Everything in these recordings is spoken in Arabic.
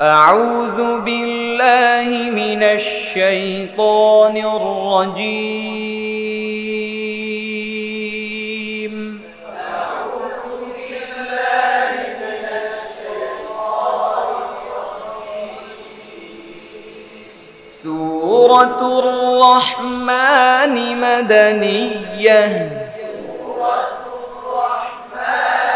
أعوذ بالله من الشيطان الرجيم. سورة الرحمن مدنية. سورة الرحمن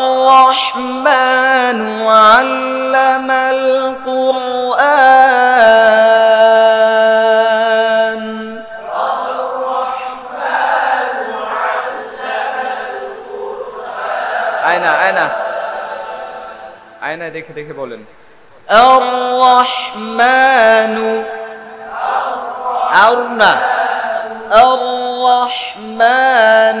علم القرآن আয়না আয়না আয়নায় দেখে দেখে বলেন الرحمن আরনা الرحمن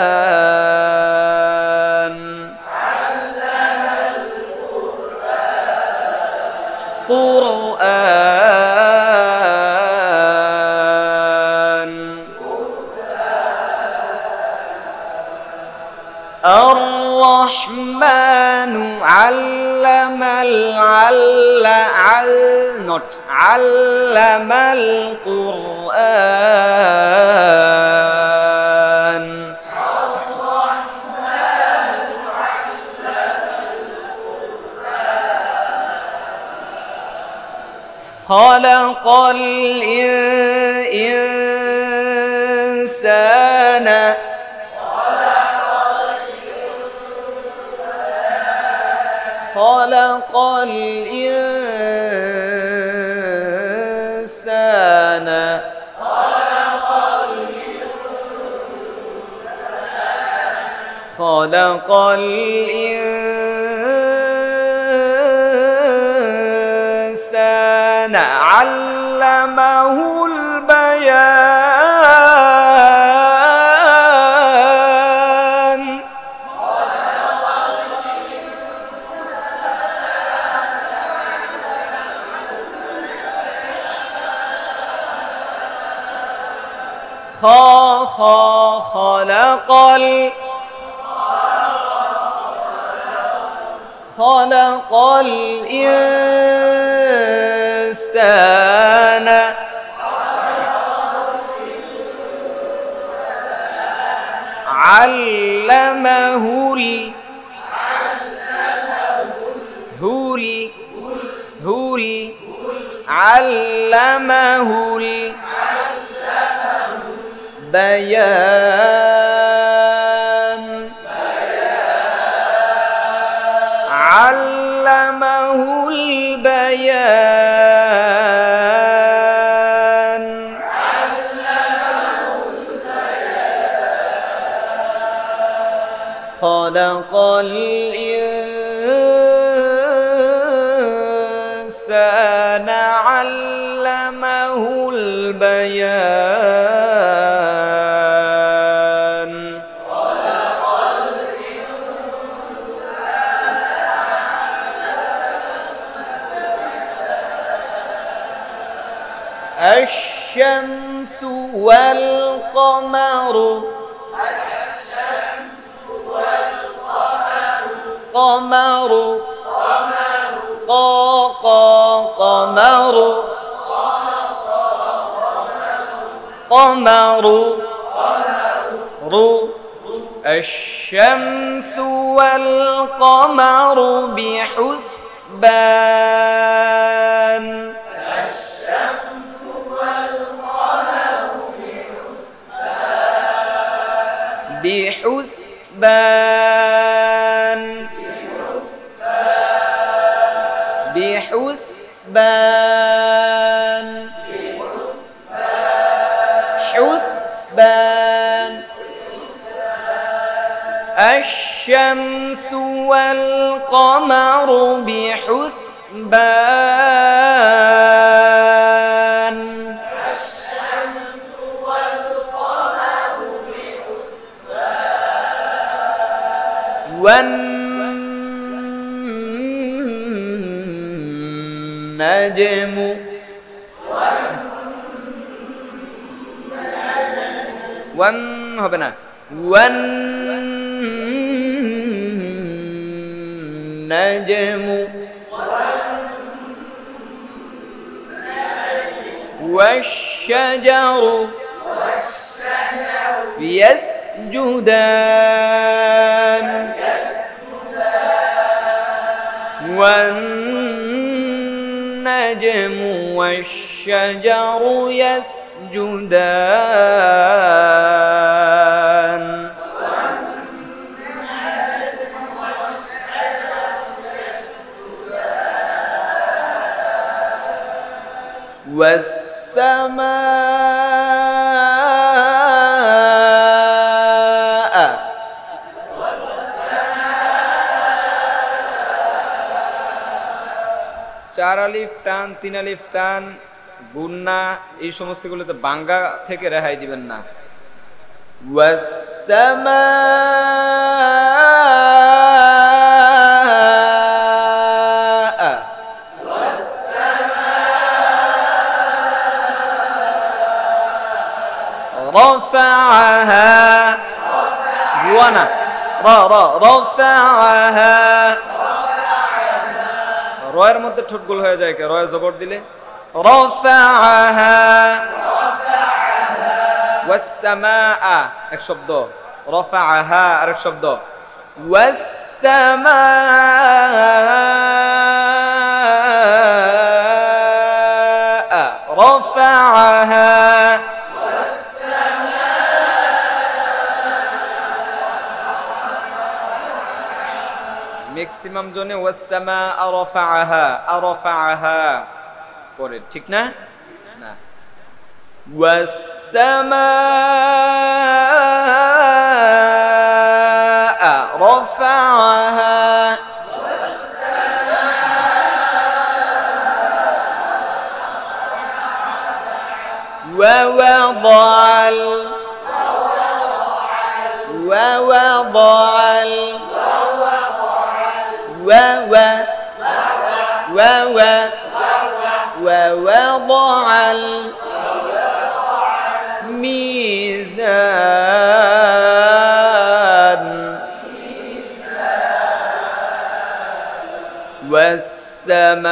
العل عل not علم القرآن. خلق الإنسان الإنسان. خلق الإنسان. خلق ال خلق الإنسان علمه ال هو ال هو ال علمه ال بيان علمه البيان. خلق الإنسان علمه البيان. والقمر. قمر. قا قا قمر. قمر. رو الشمس والقمر بحسبان. حسبان. الشمس والقمر بحسبان. والنجم ওয়ান হবে না ওয়ান নাজমু والشجر يسجدان والنجم والشجر يسجدان والسماء চার আলিফ টান তিন আলিফ টান গুন্না এই সমস্তগুলোতে বাঙ্গা থেকে রেহাই দিবেন না والسماء رفعها وانا را را رفعها রয়ের মধ্যে ঠোঁটগুলো হয়ে যায় কে রয়ে জবর দিলে রফাআহা ওয়াসসামাআ এক শব্দ রফাআহা আরেক শব্দ ওয়াসসামাআ রফাআহা ম্যাক্সিমাম জনে ওয়াসসামা আরফাআহা আরফাআহা পরে ঠিক না না والسماء رفعها ووضع ال ووضع ال و و و ووضع الميزان والسماء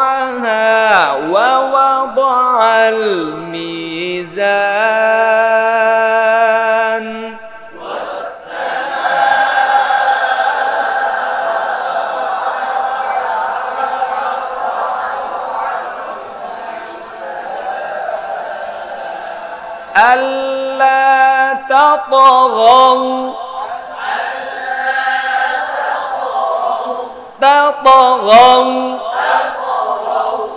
رفعها ووضع الميزان. ألا تطغوا. تطغوا.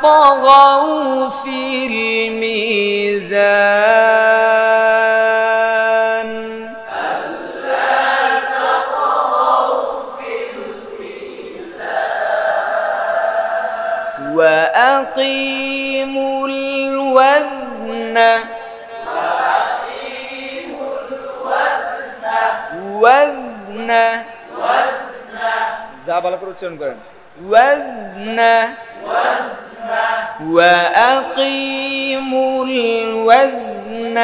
تطغوا في الميزان وأقيموا الوزن وزن যা ভালো করে উচ্চারণ করেন وزن وأقيموا وأقيموا الوزن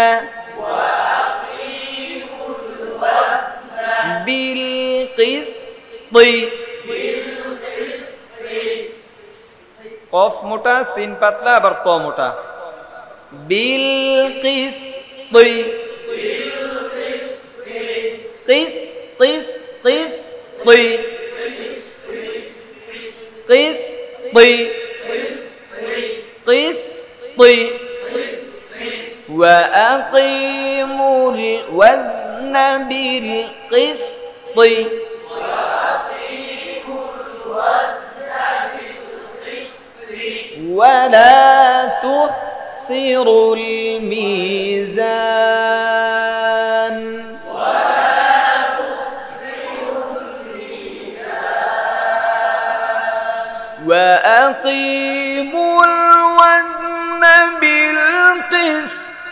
بالقسط কফ মোটা সিন পাতলা আবার ক মোটা বিল কিস তুই কিস কিস কিস القسط وأقيموا الوزن بالقسط. ولا تخسروا الميزان. وأقيموا